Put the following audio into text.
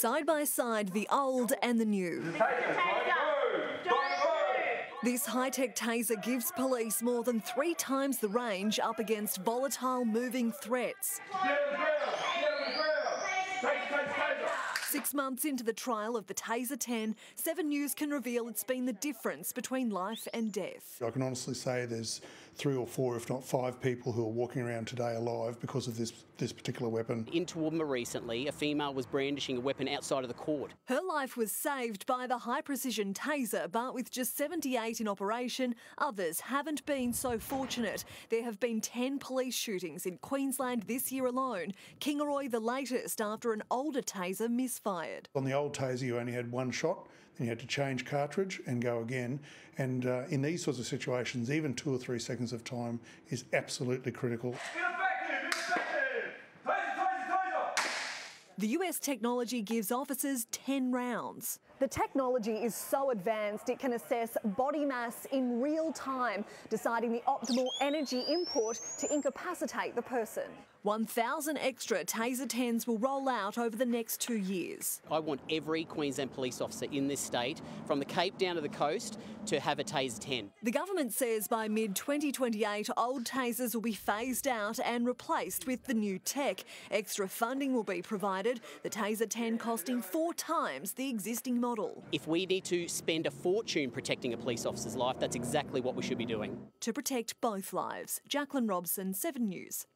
Side by side, the old and the new. This high tech taser gives police more than three times the range up against volatile moving threats. Six months into the trial of the Taser 10, 7 News can reveal it's been the difference between life and death. I can honestly say there's three or four, if not five people who are walking around today alive because of this, this particular weapon. In Toowoomba recently, a female was brandishing a weapon outside of the court. Her life was saved by the high precision taser, but with just 78 in operation, others haven't been so fortunate. There have been 10 police shootings in Queensland this year alone. Kingaroy the latest after an older taser misfired. On the old taser, you only had one shot, then you had to change cartridge and go again. And uh, in these sorts of situations, even two or three seconds of time is absolutely critical. The US technology gives officers 10 rounds. The technology is so advanced it can assess body mass in real time, deciding the optimal energy input to incapacitate the person. 1,000 extra Taser 10s will roll out over the next two years. I want every Queensland police officer in this state, from the Cape down to the coast, to have a Taser 10. The government says by mid 2028, old Tasers will be phased out and replaced with the new tech. Extra funding will be provided, the Taser 10 costing four times the existing model. If we need to spend a fortune protecting a police officer's life, that's exactly what we should be doing. To protect both lives, Jacqueline Robson, 7 News.